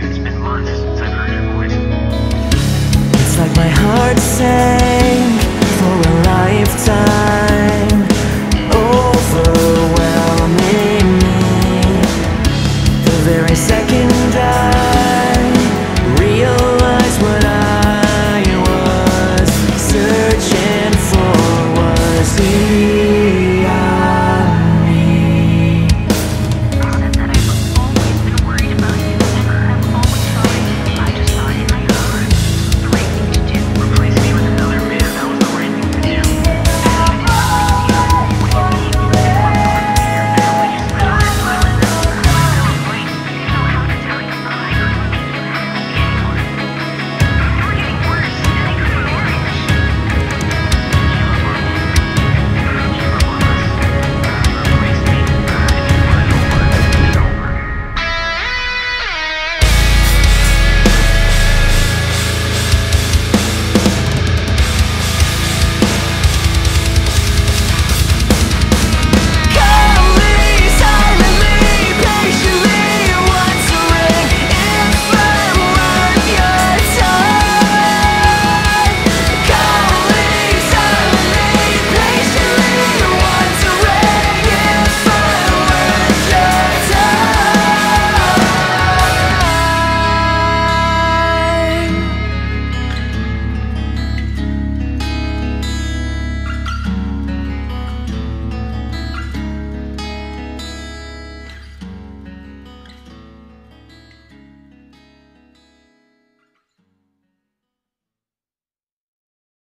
It's like my heart sank for a lifetime, overwhelming me. The very second I.